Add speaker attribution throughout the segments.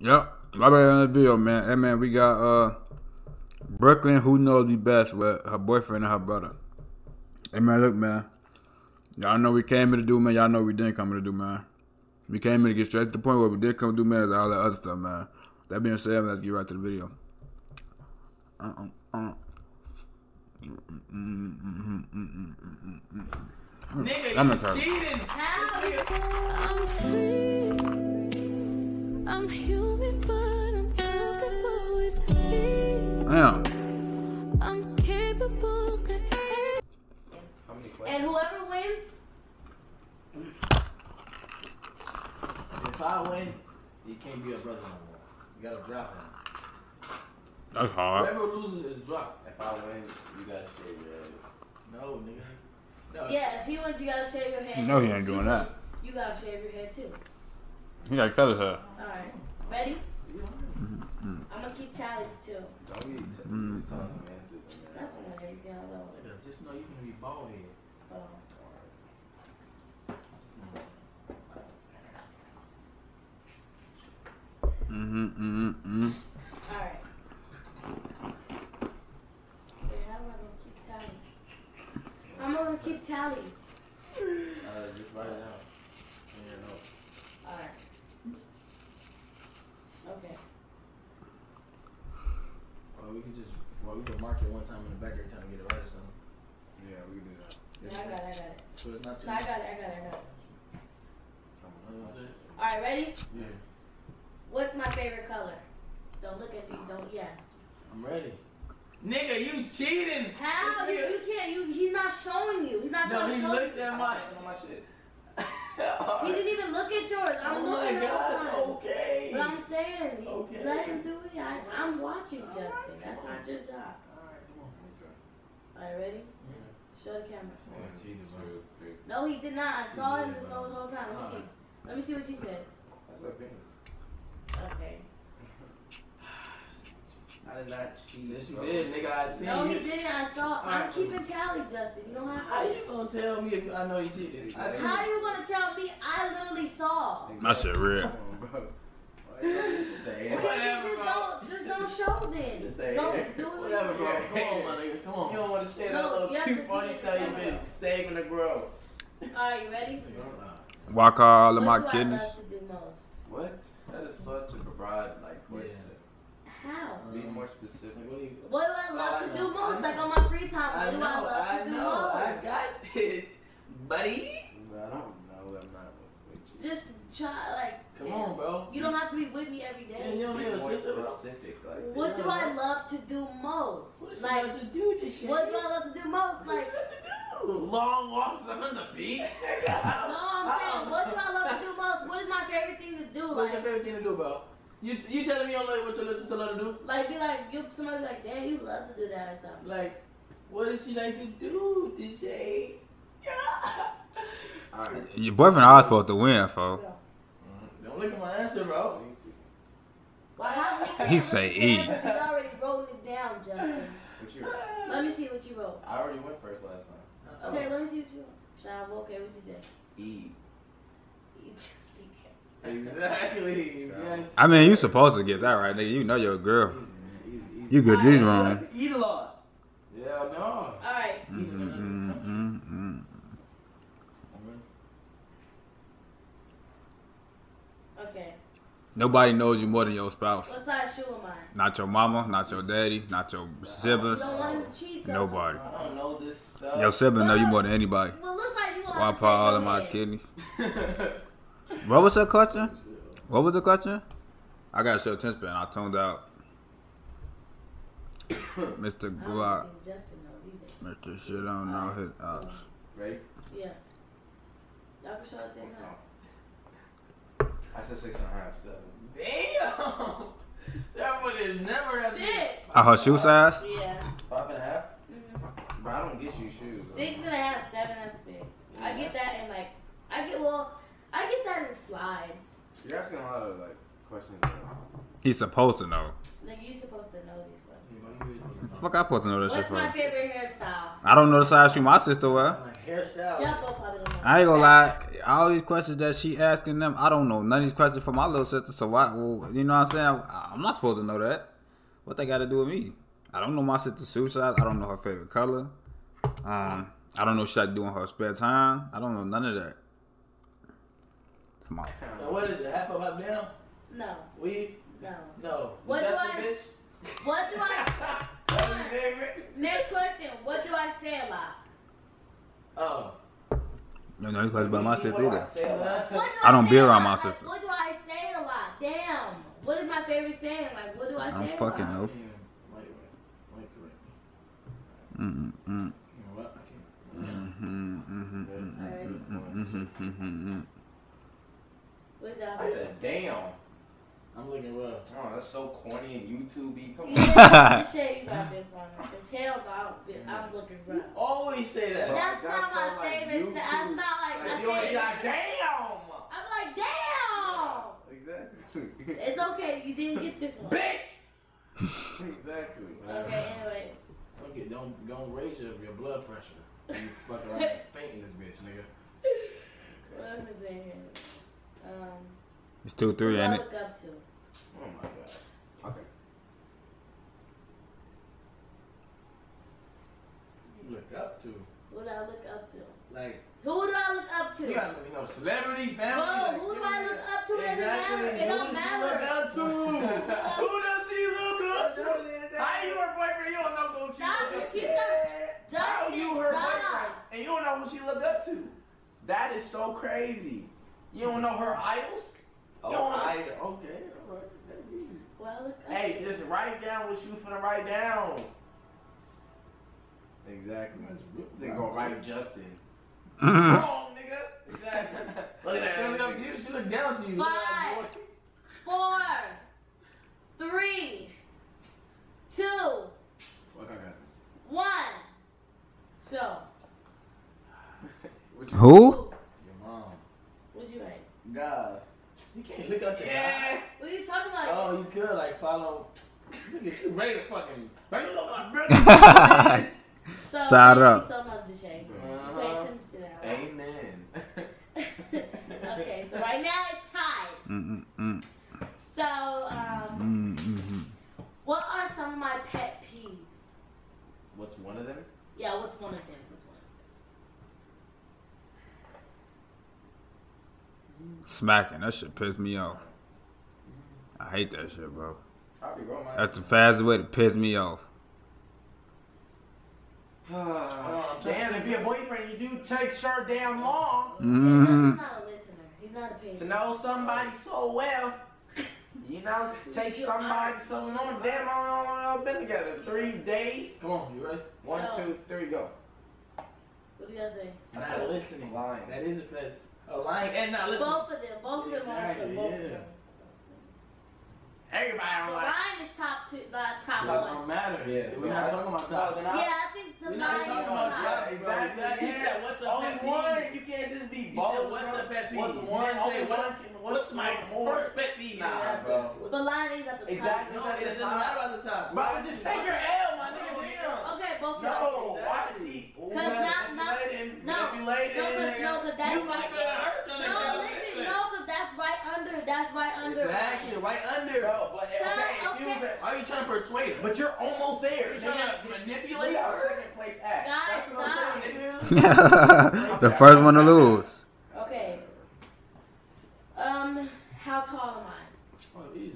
Speaker 1: Yep. Right bad on the video, man. Hey man, we got uh Brooklyn who knows me best with her boyfriend and her brother. Hey man, look man. Y'all know we came here to do, man. Y'all know we didn't come here to do, man. We came here to get straight to the point where we did come to do, man, is all that other stuff, man. That being said, let's get right to the video. Uh, uh,
Speaker 2: Nigga,
Speaker 1: I'm
Speaker 2: you
Speaker 1: not covered.
Speaker 2: cheating.
Speaker 3: I'm free. I'm human, but I'm comfortable with me.
Speaker 1: Damn.
Speaker 3: I'm capable. Got
Speaker 4: And whoever wins,
Speaker 2: If I win, he can't be a brother no more. You gotta drop him.
Speaker 1: That's hard.
Speaker 2: Whoever loses is dropped.
Speaker 5: If I win, you gotta shave your head.
Speaker 2: No, nigga. No.
Speaker 4: yeah, if he wins, you gotta shave your head.
Speaker 1: No, he ain't doing that.
Speaker 4: You gotta shave your head too.
Speaker 1: He got cut his hair.
Speaker 4: Alright. Ready? I'm gonna keep tallies too.
Speaker 5: Don't be t-
Speaker 1: Mm.
Speaker 5: telling them
Speaker 4: That's one everything I love.
Speaker 2: Nigga, just know you can be bald head.
Speaker 4: Oh.
Speaker 1: Mm-hmm, mm-hmm, mm-hmm.
Speaker 4: Alright. Wait, how am I gonna keep tallies? I'm gonna keep tallies.
Speaker 5: Uh, just write it down. In your notes.
Speaker 4: Alright. Okay.
Speaker 2: Or we can just, well, we can mark it one time in the back every time we get it right or something.
Speaker 5: Yeah, we can do that.
Speaker 4: Yeah, I got it, I got it.
Speaker 2: So it's not too
Speaker 4: No, I got it, I got it, I got it.
Speaker 2: You know what I'm saying?
Speaker 4: Alright, ready?
Speaker 2: Yeah.
Speaker 4: What's my favorite color? Don't look at me, don't, yeah.
Speaker 2: I'm ready. Nigga, you cheating.
Speaker 4: How? You, you can't, you, he's not showing you. He's not
Speaker 2: No,
Speaker 4: trying to
Speaker 2: he
Speaker 4: show
Speaker 2: looked
Speaker 4: you.
Speaker 2: at my.
Speaker 5: on my shit.
Speaker 4: He didn't even look at yours. I'm
Speaker 2: oh
Speaker 4: looking
Speaker 2: my
Speaker 4: at all
Speaker 2: gosh,
Speaker 4: time.
Speaker 2: okay.
Speaker 4: But I'm saying,
Speaker 2: Okay.
Speaker 4: let him do it. I, I'm watching,
Speaker 2: All
Speaker 4: Justin.
Speaker 2: right,
Speaker 4: That's
Speaker 2: come
Speaker 4: not your job.
Speaker 2: Alright, come on.
Speaker 4: Alright, ready? Show the camera.
Speaker 5: One, two, three.
Speaker 4: No, he did not. I saw him the whole whole time. Let me see. Let me see what you said.
Speaker 5: That's a thing.
Speaker 4: Okay.
Speaker 5: I did not cheat.
Speaker 2: Yes, you
Speaker 5: bro.
Speaker 2: did, nigga. I seen
Speaker 4: No,
Speaker 2: you.
Speaker 4: he didn't. I saw. I'm
Speaker 2: Alright.
Speaker 4: keeping tally, Justin. You don't have
Speaker 2: How
Speaker 4: to.
Speaker 2: you gonna tell me if I know you cheated? I seen
Speaker 4: How you gonna tell me? I literally saw.
Speaker 1: That's shit real.
Speaker 5: Come on, bro. Why you just stay in?
Speaker 4: Okay,
Speaker 2: Whatever,
Speaker 4: just don't, just don't show then.
Speaker 5: Just stay
Speaker 4: Don't
Speaker 5: here.
Speaker 4: do it.
Speaker 2: Whatever, bro.
Speaker 5: Yeah.
Speaker 2: Come on, my nigga. Come on.
Speaker 5: You don't want to share
Speaker 4: No,
Speaker 5: that little
Speaker 4: you have
Speaker 5: cute
Speaker 4: to be
Speaker 5: ponytail
Speaker 4: in
Speaker 5: you been saving the grow.
Speaker 4: Alright, you ready?
Speaker 1: Walk all of
Speaker 4: what
Speaker 1: my
Speaker 4: do I
Speaker 1: kidneys.
Speaker 4: love to do most?
Speaker 5: What? That is such a broad like question.
Speaker 4: How?
Speaker 5: Be
Speaker 2: Um,
Speaker 5: more specific.
Speaker 2: What do you?
Speaker 4: What do I love
Speaker 2: Oh, I
Speaker 4: to
Speaker 2: know,
Speaker 4: do most? Like on my free time, what
Speaker 2: I
Speaker 4: do I love
Speaker 2: I
Speaker 4: to do
Speaker 2: know,
Speaker 4: most?
Speaker 2: I got this, buddy.
Speaker 5: But I don't know. I'm not with you.
Speaker 4: Just try, like.
Speaker 2: Come on, bro.
Speaker 4: You don't have to be with me every day.
Speaker 2: Yeah, you don't
Speaker 5: Be
Speaker 2: have a sister, bro.
Speaker 5: specific. Like,
Speaker 4: What do I love to do most?
Speaker 2: What is
Speaker 4: Like,
Speaker 2: like, to do this shit?
Speaker 4: what do I love to do most? Like,
Speaker 5: long walks on the beach.
Speaker 4: no, I'm saying, what do I love to do most? What is my favorite thing to do?
Speaker 2: What's your favorite thing to do, bro? You you telling me you don't like what your little sister love to do?
Speaker 4: like be like, you somebody be like, damn, you love to do that or something.
Speaker 2: Like, what does she like to do? This shade? Yeah.
Speaker 5: Alright.
Speaker 1: Your boyfriend always supposed to win, folks.
Speaker 2: Don't look at my answer, bro.
Speaker 4: Well, how
Speaker 1: He say E.
Speaker 4: You already wrote it down, Justin.
Speaker 5: What you?
Speaker 4: Let me see what you wrote.
Speaker 5: I already went first last time.
Speaker 4: Okay, let me see what you wrote. Shab, okay, what you say?
Speaker 5: E.
Speaker 4: You just
Speaker 2: Exactly. Yes.
Speaker 1: I mean, you supposed to get that right, nigga. You know your girl.
Speaker 5: Easy, man. Easy, easy.
Speaker 1: You good, these wrong.
Speaker 2: Eat a lot. Yeah, no.
Speaker 4: Alright,
Speaker 1: Mm-hmm, mm-hmm.
Speaker 4: Okay.
Speaker 1: Nobody knows you more than your spouse.
Speaker 4: What size shoe am I?
Speaker 1: Not your mama, not your daddy, not your siblings.
Speaker 4: don't want him to cheat. so-
Speaker 1: Nobody.
Speaker 5: I don't know this stuff.
Speaker 1: Your sibling know you more than anybody.
Speaker 4: Well, looks like you
Speaker 1: Why
Speaker 4: have
Speaker 1: all of my
Speaker 4: head.
Speaker 1: kidneys? What was the question? What was the question? I got a show ten span. I tuned out. Mr.
Speaker 4: I
Speaker 1: Glock,
Speaker 4: think Justin knows either.
Speaker 1: Mr. Shit don't know his ops.
Speaker 5: Ready?
Speaker 4: Yeah. Y'all can show it to him now.
Speaker 5: I said six and a half, seven.
Speaker 2: Damn. That would have never have
Speaker 4: Shit.
Speaker 1: Uh, her shoe size?
Speaker 4: Yeah.
Speaker 5: Five and a half?
Speaker 4: Mhm.
Speaker 5: Bro, I don't get you shoes. bro.
Speaker 4: Six and a half, seven. That's big. I get that in like, I get well, I get that in slides.
Speaker 5: You're asking a lot of like questions. bro.
Speaker 1: He's supposed to know.
Speaker 4: Like you're supposed to know these questions.
Speaker 1: Fuck, I supposed to know this shit
Speaker 4: What's my
Speaker 1: for.
Speaker 4: favorite hairstyle?
Speaker 1: I don't know the size shoe my sister wear.
Speaker 2: Hairstyle.
Speaker 4: Y'all both probably don't know.
Speaker 1: I ain't gonna lie. All these questions that she asking them, I don't know none of these questions for my little sister. So why? Well, you know what I'm saying? I, I'm not supposed to know that. What they got to do with me? I don't know my sister's suicide. I don't know her favorite color. Um, I don't know what she like to do in her spare time. I don't know none of that. Small.
Speaker 2: Now what is it? Half up, half down?
Speaker 4: No,
Speaker 2: We?
Speaker 4: no.
Speaker 2: No.
Speaker 4: What do I-
Speaker 2: bitch?
Speaker 4: What do I?
Speaker 2: That's your favorite?
Speaker 4: Next question. What do I say a lot?
Speaker 2: Oh.
Speaker 1: No, no, these questions about my sister either.
Speaker 4: What do
Speaker 1: I don't be around my sister.
Speaker 4: What do I say a lot? Damn. What is my favorite saying? Like, what do I
Speaker 1: I
Speaker 4: say
Speaker 1: don't
Speaker 4: a
Speaker 1: fucking. Mm mm mm?
Speaker 2: I
Speaker 1: mm mm mm mm mm mm
Speaker 4: What's that?
Speaker 5: I said, damn.
Speaker 2: I'm looking rough.
Speaker 5: Oh, that's so corny and YouTube-y. Come on.
Speaker 4: Yeah, the shit you got this one. Cause hell no, I'm, I'm looking rough.
Speaker 2: Always say that.
Speaker 5: Bro,
Speaker 4: That's,
Speaker 5: that's
Speaker 4: not
Speaker 5: so,
Speaker 4: my
Speaker 5: like,
Speaker 4: favorite.
Speaker 5: YouTube.
Speaker 4: That's not like,
Speaker 5: Like,
Speaker 4: my
Speaker 5: you only
Speaker 4: favorite.
Speaker 5: got damn.
Speaker 4: I'm like, damn.
Speaker 5: Exactly.
Speaker 4: It's okay. You didn't get this one.
Speaker 5: Bitch. exactly.
Speaker 4: Okay. Anyways.
Speaker 2: Don't don't don't raise your, your blood pressure. You fuck around and faint this bitch, nigga.
Speaker 4: What else is in here? Um,
Speaker 1: It's two
Speaker 4: who
Speaker 1: three, ain't it?
Speaker 4: look up to?
Speaker 5: Oh my god. Okay.
Speaker 2: You look up to.
Speaker 4: Who do I look up to?
Speaker 2: Like
Speaker 4: Who do I look up to?
Speaker 2: you got you know celebrity,
Speaker 4: Bro,
Speaker 2: family. like,
Speaker 4: who do I look up to? It doesn't matter. It don't
Speaker 5: Who
Speaker 4: matter.
Speaker 5: does she look up to? Who does she look up to? How you her boyfriend? You don't know who she
Speaker 4: Stop
Speaker 5: look up to.
Speaker 4: not-
Speaker 5: How you her boyfriend and you don't know who she looked up to? That is so crazy. You don't know her idols?
Speaker 2: Oh,
Speaker 5: You don't-
Speaker 2: I okay, all right. That's easy.
Speaker 4: Who look
Speaker 5: Hey,
Speaker 4: to?
Speaker 5: just write down what you finna write down. Exactly. They gonna write Justin.
Speaker 1: Mm-hmm.
Speaker 5: Wrong, nigga. Exactly. Look at that.
Speaker 2: She look up to you. She look down to you. Look
Speaker 4: Five.
Speaker 2: like.
Speaker 4: Four, three, two,
Speaker 2: Fuck, I got
Speaker 4: one. So,
Speaker 1: Who?
Speaker 2: Your mom.
Speaker 4: what'd you write?
Speaker 5: God.
Speaker 2: You can't look up to
Speaker 5: Yeah.
Speaker 2: God.
Speaker 4: What are you talking about?
Speaker 2: Oh, you could like follow. Look at you, ready to fucking. Ready to look like brother.
Speaker 4: so,
Speaker 1: Tied
Speaker 4: thank
Speaker 1: up.
Speaker 4: you so much, Deshae. You
Speaker 5: Uh-huh.
Speaker 4: attention to that. right?
Speaker 5: Amen.
Speaker 4: okay, so right now it's tied.
Speaker 1: Mm mm mm
Speaker 4: So, um,
Speaker 1: mm mm.
Speaker 4: what are some of my pet peeves?
Speaker 5: What's one of them?
Speaker 4: Yeah, what's one of them? What's one?
Speaker 1: Smacking. That shit piss me off. I hate that shit, bro.
Speaker 5: Probably bro, man.
Speaker 1: That's the fastest way to piss me off.
Speaker 5: Damn, to be a boyfriend, you do take sure damn long
Speaker 1: Mm-hmm.
Speaker 4: He's not a listener. He's not a patient.
Speaker 5: to know somebody so well. You know, take somebody so long. Damn, how long have been together? Three days?
Speaker 2: Come on, you ready?
Speaker 5: One,
Speaker 4: So-
Speaker 5: two, three, go.
Speaker 4: What do you guys say?
Speaker 2: Not listening.
Speaker 5: Lying.
Speaker 2: That is a pest. A lying and not listening.
Speaker 4: Both of them. Both of them
Speaker 2: Exactly,
Speaker 4: also. Both of
Speaker 2: yeah.
Speaker 4: them.
Speaker 5: Everybody
Speaker 4: The
Speaker 5: don't like.
Speaker 4: line is top two. Uh, top
Speaker 2: That
Speaker 4: one.
Speaker 2: don't matter.
Speaker 5: Yeah,
Speaker 2: We're not talking about top.
Speaker 5: No, I-
Speaker 4: Yeah, I think the
Speaker 2: We're not
Speaker 4: is
Speaker 2: talking
Speaker 4: top.
Speaker 2: about
Speaker 5: Yeah,
Speaker 2: top.
Speaker 5: exactly.
Speaker 2: Bro, you
Speaker 5: yeah.
Speaker 2: said what's a
Speaker 5: Only
Speaker 2: pet
Speaker 5: one.
Speaker 2: peeve?
Speaker 5: You can't just be
Speaker 2: You
Speaker 5: bold.
Speaker 2: said what's a pet?
Speaker 5: What's one?
Speaker 2: didn't say
Speaker 5: Only
Speaker 2: what's,
Speaker 5: one.
Speaker 2: what's my
Speaker 5: more?
Speaker 2: first pet peeve?
Speaker 5: Nah, bro.
Speaker 2: What's-
Speaker 4: The line is at the top.
Speaker 5: Exactly.
Speaker 2: No, it doesn't matter about the top.
Speaker 5: Bro, just take your L, my nigga. Damn.
Speaker 4: Okay, both of them.
Speaker 5: No, why is he?
Speaker 4: Cause not- not-
Speaker 5: manipulating,
Speaker 4: no,
Speaker 5: manipulating,
Speaker 4: no, cause,
Speaker 5: nigga.
Speaker 4: no, cause that's
Speaker 2: You
Speaker 4: right.
Speaker 2: manipulating her, Johnny.
Speaker 4: No, listen, no, cause that's right under. That's right under.
Speaker 2: Exactly, right under.
Speaker 5: Bro, but
Speaker 4: Shut
Speaker 5: okay, if you was
Speaker 4: okay.
Speaker 2: Why are you trying to persuade her?
Speaker 5: but you're almost there.
Speaker 2: You're trying to manipulate
Speaker 5: You got
Speaker 2: her?
Speaker 5: second place act.
Speaker 4: Guys,
Speaker 5: That's what I'm
Speaker 4: stop.
Speaker 5: saying,
Speaker 1: the first one to lose.
Speaker 4: Okay. Um, how tall am I?
Speaker 2: Oh, easy.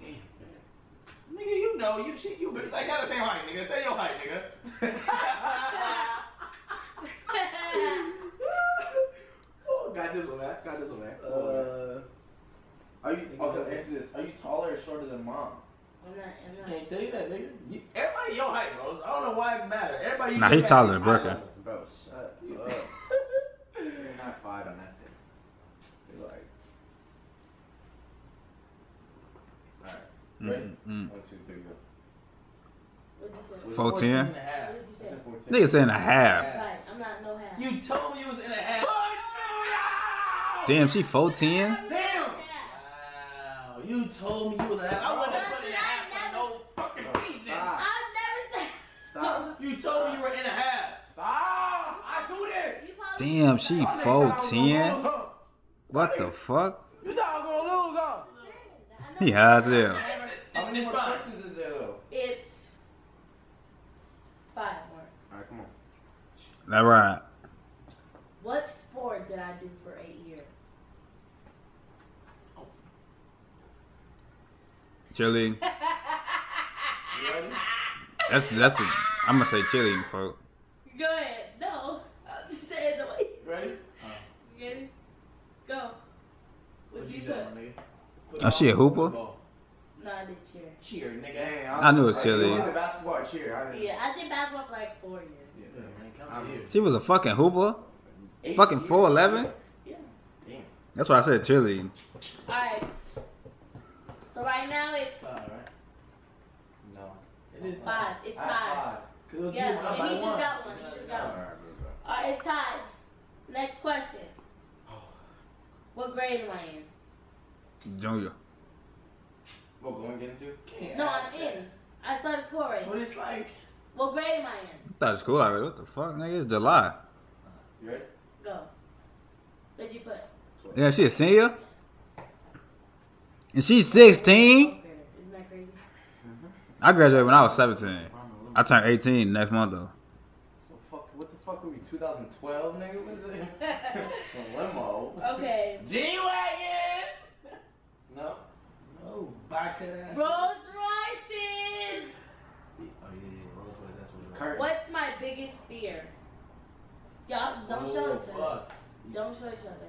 Speaker 2: Damn. Nigga, you know, you shit, you bitch. Like, got the same height, nigga. Say your height, nigga.
Speaker 5: oh, got this one, man. Got this one, man. Uh, are you okay? Answer this. Are you taller or shorter than mom?
Speaker 4: I'm not. I'm
Speaker 2: She
Speaker 4: not.
Speaker 2: can't tell you that, nigga. You, everybody your height, bro. I don't know why it matter. Everybody.
Speaker 1: Nah,
Speaker 2: your
Speaker 1: he taller than
Speaker 2: I
Speaker 1: Brooklyn.
Speaker 2: know.
Speaker 5: Bro, shut up. You're not five on that thing. You're like. Mm, Alright. Ready?
Speaker 1: Mm-mm.
Speaker 5: One, two, three, go.
Speaker 4: What'd you say?
Speaker 1: 14?
Speaker 2: and a half.
Speaker 4: What did you say?
Speaker 5: That's a 14.
Speaker 1: Nigga saying a half.
Speaker 4: Right. I'm not no half.
Speaker 2: You told me you was in a half.
Speaker 1: Damn, she 410?
Speaker 5: Damn!
Speaker 2: Wow. You told me you was a half. I wouldn't have put in a half for no fucking reason.
Speaker 5: Stop.
Speaker 4: I've never said.
Speaker 5: Stop.
Speaker 2: You told me you were in a half.
Speaker 5: Stop! I do this!
Speaker 4: You probably-
Speaker 1: Damn, she
Speaker 5: Y'all niggas thought I was gonna
Speaker 1: 410? What the fuck?
Speaker 5: You thought I was gonna lose, huh?
Speaker 1: He high as hell.
Speaker 5: How many
Speaker 2: It's
Speaker 5: more questions is there though?
Speaker 4: It's five more.
Speaker 5: Alright, come on.
Speaker 1: That right.
Speaker 4: What sport did I do for eight years?
Speaker 1: Chili. That's that's. A, I'm gonna say chili, folk.
Speaker 4: Go ahead. No. I'm just saying the way.
Speaker 5: You ready?
Speaker 4: You ready? Go. What'd you
Speaker 2: say,
Speaker 4: put?
Speaker 2: my nigga?
Speaker 1: Oh, she a hooper?
Speaker 2: Football.
Speaker 4: No, I did cheer.
Speaker 2: Cheer, nigga.
Speaker 5: Dang,
Speaker 1: I knew it was
Speaker 5: like,
Speaker 1: chili.
Speaker 5: you did basketball cheer. I.
Speaker 4: Yeah, I did basketball for like four years.
Speaker 2: Yeah, man, count
Speaker 5: I'm-
Speaker 2: your years.
Speaker 1: She was a fucking hooper.
Speaker 5: Eight
Speaker 1: Fucking
Speaker 5: years.
Speaker 1: 4'11.
Speaker 4: Yeah.
Speaker 5: Damn.
Speaker 1: That's why I said chili.
Speaker 4: Alright. So right now it's
Speaker 2: Five, right?
Speaker 5: No.
Speaker 2: It is
Speaker 4: five. It's
Speaker 5: I had
Speaker 4: tied.
Speaker 5: five.
Speaker 2: Cause it was
Speaker 4: Yeah,
Speaker 2: you one, I
Speaker 4: and he just
Speaker 2: one.
Speaker 4: got one. He just
Speaker 2: got
Speaker 4: got
Speaker 2: one.
Speaker 4: one.
Speaker 5: Alright, good, good.
Speaker 4: Alright, it's tied. Next question. What grade am I in?
Speaker 1: Junior.
Speaker 5: What going get into?
Speaker 2: Can't
Speaker 4: No, I'm
Speaker 2: that.
Speaker 4: in. I started scoring.
Speaker 2: But it's like,
Speaker 4: What grade am I in?
Speaker 1: I thought school already. What the fuck, nigga? It's July.
Speaker 5: You ready?
Speaker 4: Go. What'd you put?
Speaker 1: Yeah, she a senior. And she's 16.
Speaker 4: Isn't that crazy?
Speaker 1: I graduated when I was 17. I turned 18 next month though.
Speaker 5: So fuck. What the fuck were we? 2012, nigga. What is it? A limo.
Speaker 4: okay.
Speaker 5: G wagons. No.
Speaker 2: no, box head ass.
Speaker 4: Rolls Royces.
Speaker 2: Oh, yeah, yeah, Rolls Royce, that's what it was.
Speaker 5: Kurt.
Speaker 4: What's my biggest fear? Y'all don't oh, show
Speaker 2: Oh,
Speaker 4: each other.
Speaker 2: fuck.
Speaker 4: Don't show each other.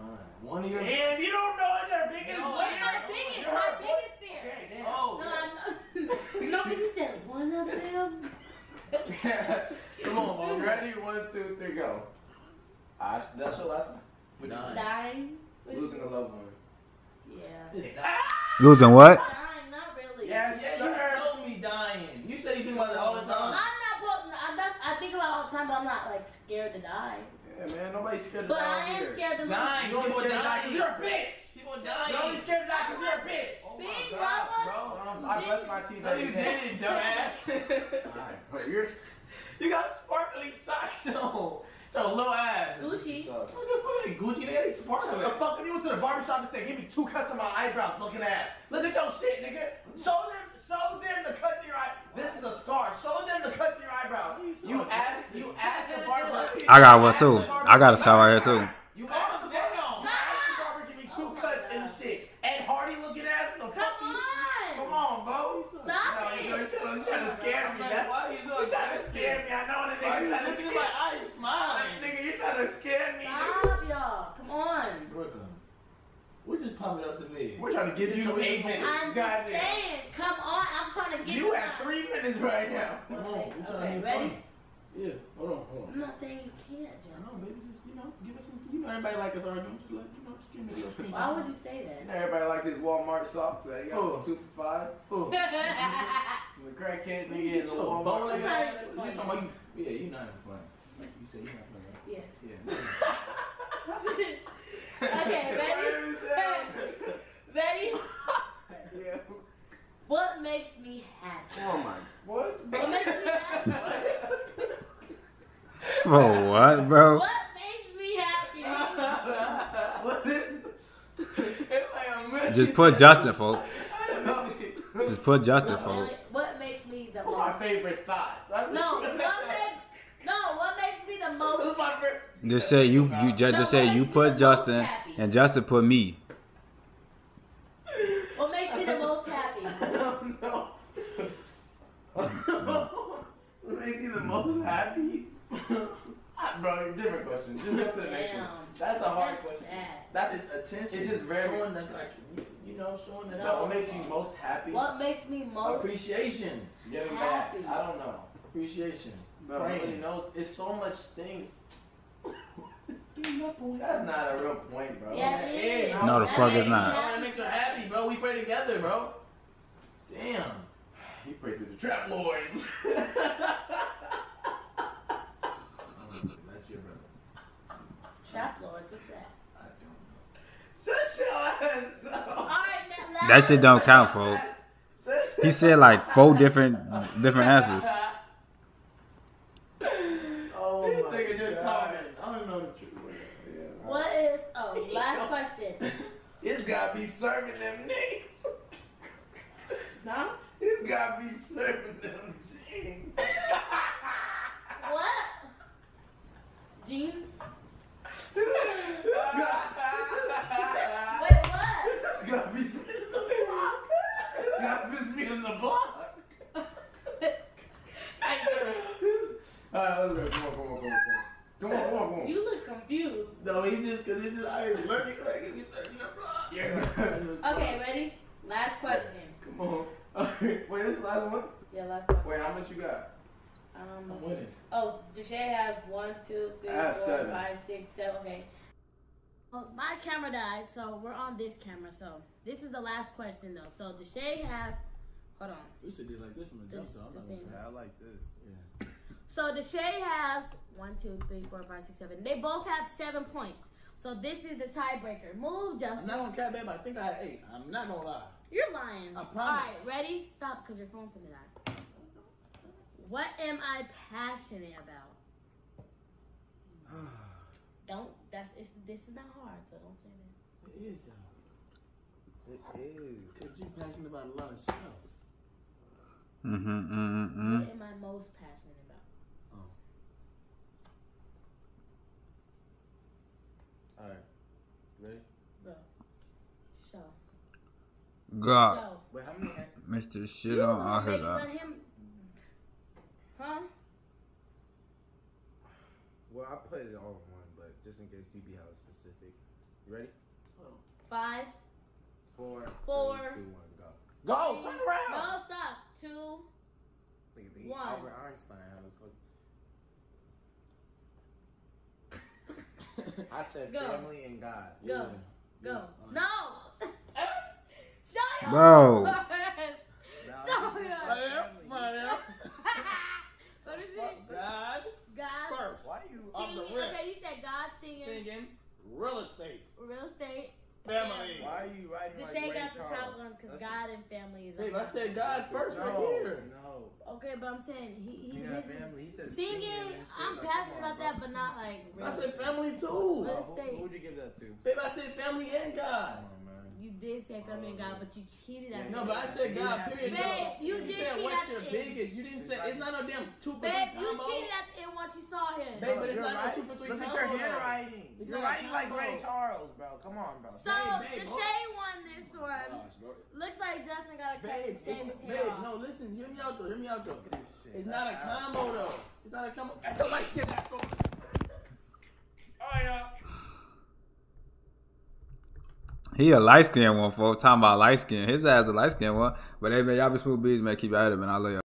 Speaker 2: Alright. One of your.
Speaker 5: Damn, you don't know what their biggest.
Speaker 2: No,
Speaker 4: What's my biggest?
Speaker 5: You're
Speaker 4: My
Speaker 5: right.
Speaker 4: biggest fear.
Speaker 5: Okay, damn.
Speaker 2: Oh,
Speaker 4: No, I'm. No, because you said one of them.
Speaker 5: Come on, bro. Ready? One, two, three, go. Ah, that's your last one. What
Speaker 2: Nine.
Speaker 4: Dying.
Speaker 5: Losing a loved one.
Speaker 4: Yeah.
Speaker 1: Losing what?
Speaker 4: Dying, not really.
Speaker 5: Yes,
Speaker 2: Yeah,
Speaker 5: sir.
Speaker 2: you told me dying. You said you think about it all the
Speaker 4: I'm
Speaker 2: time.
Speaker 4: not. well, I'm not. I think about it all the time, but I'm not like scared to die.
Speaker 5: Yeah, man. Nobody's scared to
Speaker 4: But
Speaker 5: die
Speaker 4: I am
Speaker 5: here.
Speaker 4: scared to lose.
Speaker 2: Dying.
Speaker 5: You only
Speaker 2: People
Speaker 5: scared to die because you're a bitch.
Speaker 2: People dying.
Speaker 5: You're only scared to die because you're a bitch.
Speaker 2: Oh my
Speaker 4: Big
Speaker 2: gosh, bro.
Speaker 5: Um, I brush my teeth
Speaker 2: No, you
Speaker 5: day.
Speaker 2: didn't, dumbass.
Speaker 5: Alright, but you're.
Speaker 2: you got sparkly socks on. It's your little ass.
Speaker 4: Gucci.
Speaker 2: What the fuck are they Gucci? They got these sparkly.
Speaker 5: Shut the fuck up. You went to the barbershop and said, give me two cuts on my eyebrows, looking ass. Look at your shit, nigga. Show them, show them the cuts in your eye. This is a scar. Show them the cuts in your eyebrows. You asked, you asked the barber.
Speaker 1: I got one too. I got a scar right here too.
Speaker 5: You asked the barber.
Speaker 2: Damn.
Speaker 5: You asked the barber, give me two cuts and shit. Ed Hardy looking ass. The
Speaker 4: Come
Speaker 5: fuck you? Come
Speaker 4: on.
Speaker 5: on, bro.
Speaker 4: Stop
Speaker 5: no,
Speaker 4: it.
Speaker 5: You're, trying- you're trying to scare me.
Speaker 2: I'm like,
Speaker 5: That's,
Speaker 2: why you so
Speaker 5: you're trying to
Speaker 2: aggressive?
Speaker 5: scare me. I know the
Speaker 2: Why
Speaker 5: nigga
Speaker 2: you
Speaker 5: trying to
Speaker 2: looking at
Speaker 5: scare
Speaker 2: my eyes smiling?
Speaker 5: Nigga, you're trying to scare me. nigga.
Speaker 4: Stop, y'all. Come on.
Speaker 2: Brooklyn. We're up the vid.
Speaker 5: We're trying to give you eight minutes.
Speaker 4: I'm just
Speaker 5: Goddamn.
Speaker 4: saying. Come on. I'm trying to get
Speaker 5: You at three minutes right now.
Speaker 2: Come on, we're trying
Speaker 4: Okay,
Speaker 2: to be
Speaker 4: ready?
Speaker 2: funny. Yeah, hold on, hold on.
Speaker 4: I'm not saying you can't,
Speaker 2: I
Speaker 4: Justin.
Speaker 2: know, baby. Just, you know, give us some. You know, everybody like us arguing. Just let you know, just give me your screen
Speaker 4: Why would you say that?
Speaker 5: You
Speaker 4: that?
Speaker 5: know everybody like his Walmart socks. That he got
Speaker 2: Oh.
Speaker 5: two for five.
Speaker 2: Fool.
Speaker 5: The crackhead nigga in
Speaker 2: Get
Speaker 5: the Walmart.
Speaker 2: bowling
Speaker 4: Not
Speaker 2: ass.
Speaker 4: even
Speaker 2: You talking about you? Yeah, you not even funny. Like you say, you not funny, right?
Speaker 4: yeah.
Speaker 2: Yeah.
Speaker 4: Okay, ready? Ready?
Speaker 5: Yeah.
Speaker 4: What makes me happy?
Speaker 5: Oh my. What?
Speaker 4: What makes me happy?
Speaker 1: For what, bro?
Speaker 4: What makes me happy?
Speaker 5: what is?
Speaker 2: It's like a million.
Speaker 1: Just put Justin, folk.
Speaker 2: No.
Speaker 1: Just put Justin,
Speaker 4: What,
Speaker 1: folk.
Speaker 4: what makes me the
Speaker 5: What's my
Speaker 4: most?
Speaker 5: favorite thought?
Speaker 4: No, what makes no? What makes me the
Speaker 5: This
Speaker 4: most?
Speaker 5: is my favorite.
Speaker 1: Just say you, you just, just say you put Justin, and Justin put me.
Speaker 4: What makes me the most happy?
Speaker 5: no. what makes you the most happy? Ah, Bro, different question. Just go to the next one. That's a hard
Speaker 4: That's
Speaker 5: question.
Speaker 4: sad.
Speaker 5: That's
Speaker 2: It's attention.
Speaker 5: It's just very-
Speaker 2: showing that, like, you, you know, showing that.
Speaker 5: No, what makes you most happy?
Speaker 4: What makes me most?
Speaker 2: Appreciation.
Speaker 5: Getting
Speaker 4: happy?
Speaker 5: back. I don't know.
Speaker 2: Appreciation.
Speaker 5: Bro,
Speaker 2: Praying.
Speaker 5: nobody knows. It's so much things. That's not a real point, bro.
Speaker 4: Yeah, it is.
Speaker 1: No, the
Speaker 4: That
Speaker 1: fuck
Speaker 4: makes
Speaker 1: is
Speaker 4: me
Speaker 1: not.
Speaker 2: That
Speaker 4: happy.
Speaker 2: makes her happy, bro. We pray together, bro. Damn.
Speaker 5: He prays to the trap lords.
Speaker 2: That's your brother.
Speaker 4: Trap Lord, what's that?
Speaker 2: I don't know.
Speaker 5: Shut your ass up.
Speaker 4: All right, now,
Speaker 1: That shit don't count, folk. He said like four different different answers.
Speaker 5: Oh
Speaker 2: This
Speaker 5: my
Speaker 2: nigga
Speaker 4: question.
Speaker 5: It's gotta be serving them niggas.
Speaker 4: No?
Speaker 5: It's gotta be serving them jeans.
Speaker 4: What? Jeans? Wait, what?
Speaker 5: It's gotta be It's gotta be me in the block.
Speaker 4: I get it.
Speaker 5: Alright, let's go. Come on, come on, come on, come on. Come on, come on, come on.
Speaker 4: You look confused.
Speaker 5: No, he just, cause he just, I ain't lurking like he gets in the block. Yeah.
Speaker 4: Okay, ready? Last question.
Speaker 5: Come on. Okay, wait, this is the last one?
Speaker 6: Yeah, last question.
Speaker 5: Wait, how much you got?
Speaker 6: Um,
Speaker 5: I'm winning.
Speaker 6: Oh, Deshae has one, two, three,
Speaker 5: I have
Speaker 6: four,
Speaker 5: seven.
Speaker 6: five, six, seven. Okay.
Speaker 4: Well, my camera died, so we're on this camera. So this is the last question, though. So Deshae has. Hold on.
Speaker 2: We should do like this from the jump, so I'm
Speaker 4: the
Speaker 2: not gonna
Speaker 5: Yeah, I like this.
Speaker 2: Yeah.
Speaker 4: So Deshae has one, two, three, four, five, six, seven. They both have seven points. So this is the tiebreaker. Move, Justin.
Speaker 2: I'm
Speaker 4: Justin.
Speaker 2: not gonna cap, babe. I think I had eight. I'm not gonna lie.
Speaker 4: You're lying.
Speaker 2: I
Speaker 4: All
Speaker 2: promise.
Speaker 4: right, ready? Stop, because your phone's gonna die. What am I passionate about? Don't. That's. It's, this is not hard, so don't say that.
Speaker 2: It is though.
Speaker 5: It is.
Speaker 2: Cause you're passionate about a lot of stuff.
Speaker 1: Mm-hmm, mm-hmm,
Speaker 4: What am I most passionate about?
Speaker 2: Oh.
Speaker 5: Alright. Ready?
Speaker 4: Go. Show.
Speaker 1: God,
Speaker 4: Show.
Speaker 5: Wait, how many?
Speaker 1: Mr. Shit
Speaker 4: You
Speaker 1: on all
Speaker 4: gonna
Speaker 1: his
Speaker 4: make-
Speaker 1: eyes.
Speaker 4: him. Huh?
Speaker 5: Well, I put it all in one, but just in case you be hella specific. You ready?
Speaker 4: Five.
Speaker 5: Four,
Speaker 4: Four.
Speaker 5: three, two, one, go. Go!
Speaker 4: three-
Speaker 5: Turn around!
Speaker 4: No, stop. Two.
Speaker 5: Look at the
Speaker 4: One.
Speaker 5: Albert Einstein. How the I said
Speaker 4: Go.
Speaker 5: family and God.
Speaker 4: Go.
Speaker 2: Yeah.
Speaker 4: Go.
Speaker 2: Yeah.
Speaker 4: No. Show your
Speaker 1: Bro.
Speaker 4: Show your-
Speaker 5: said
Speaker 2: Right there,
Speaker 5: family.
Speaker 4: what is it?
Speaker 2: God
Speaker 4: God.
Speaker 2: first.
Speaker 5: Why you?
Speaker 2: Off the
Speaker 4: Singing.
Speaker 2: rip.
Speaker 4: Okay, you said God singing,
Speaker 2: Singing real estate.
Speaker 4: real estate,
Speaker 2: Family.
Speaker 5: Why are you writing
Speaker 4: The
Speaker 5: like
Speaker 4: Shay got the top
Speaker 5: Charles?
Speaker 4: one because God and family is.
Speaker 2: Babe,
Speaker 4: on
Speaker 2: I said God first
Speaker 5: no,
Speaker 2: right here.
Speaker 5: No.
Speaker 4: Okay, but I'm saying he he
Speaker 5: You got
Speaker 4: his
Speaker 5: family. He said
Speaker 4: singing.
Speaker 5: singing.
Speaker 4: I'm
Speaker 5: Like,
Speaker 4: passionate
Speaker 5: on,
Speaker 4: about that, but not like.
Speaker 2: I said family too.
Speaker 4: Real
Speaker 5: Who, who'd you give that to?
Speaker 2: Babe, I said family and God.
Speaker 5: Come on, man.
Speaker 4: You did say family and God, but you cheated at
Speaker 2: No, but I said God, period.
Speaker 4: Babe, you
Speaker 2: you
Speaker 4: did
Speaker 2: said
Speaker 4: cheat
Speaker 2: what's
Speaker 4: at
Speaker 2: your
Speaker 4: the end.
Speaker 2: biggest. You didn't say it's not no damn two for
Speaker 4: Babe,
Speaker 2: three
Speaker 4: you cheated at the end once you saw him.
Speaker 2: Babe, but it's
Speaker 5: You're
Speaker 2: not no two for three
Speaker 5: Look at your handwriting.
Speaker 2: It's
Speaker 5: You're writing like
Speaker 2: combo.
Speaker 5: Ray Charles, bro. Come on, bro.
Speaker 4: So
Speaker 2: Babe, babe,
Speaker 4: the Shay won this one.
Speaker 2: Gosh.
Speaker 4: Looks like Justin got a cut
Speaker 2: Babe,
Speaker 4: to shave
Speaker 2: it's,
Speaker 4: his hair
Speaker 2: babe, no, listen, hear me out though, hear me out though.
Speaker 5: Look at this shit.
Speaker 2: It's not a combo though. It's not a combo. That's a light skin asshole. Alright, y'all.
Speaker 1: He a light skinned one, folks. Talking about light skin. His ass the light skinned one. But hey, man, y'all be smooth bees, man. Keep at it, man. I love y'all.